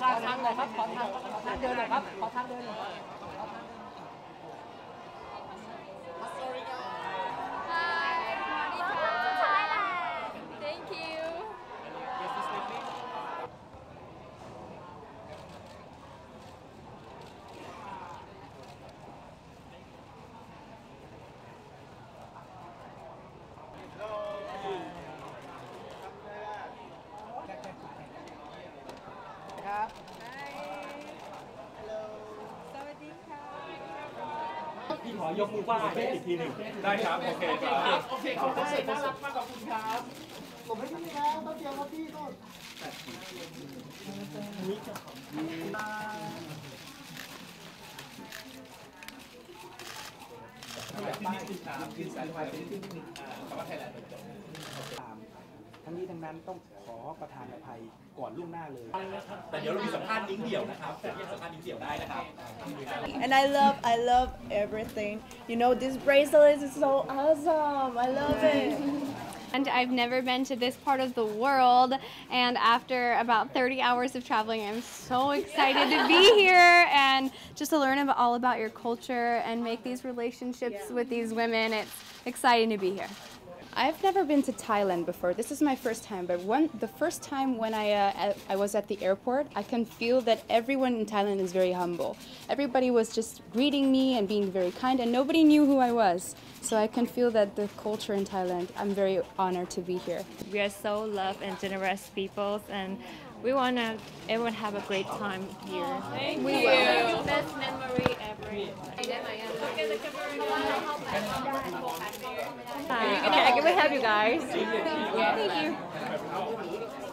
ขอทางหน่อยครับ ขอทางขอทางเดินหน่อยครับ ขอทางเดินหน่อย พี่ขอยกมือไหว้อีกทีหนึ่งได้ครับโอเคครับโอเคขอบคุณน่ารักมากขอบคุณครับผมให้พี่แล้วต้องเตรียมครับพี่ต้นทั้งนี้ทั้งนั้นต้องขอประทานอภัยก่อนล่วงหน้าเลย แต่เดี๋ยวเรามีสัมภาษณ์นิ้งเดี่ยวนะครับแต่เดี๋ยวสัมภาษณ์นิ้งเดี่ยวได้นะครับ And I love, I love everything. You know, this bracelet is so awesome. I love it. And I've never been to this part of the world. And after about 30 hours of traveling, I'm so excited to be here and just to learn about, all about your culture and make these relationships with these women. It's exciting to be here. I've never been to Thailand before. This is my first time. But one, the first time when I uh, I was at the airport, I can feel that everyone in Thailand is very humble. Everybody was just greeting me and being very kind, and nobody knew who I was. So I can feel that the culture in Thailand. I'm very honored to be here. we are so love and generous people and we want to everyone have a great time here Thank we Hi. okay I can help you guys Thank you.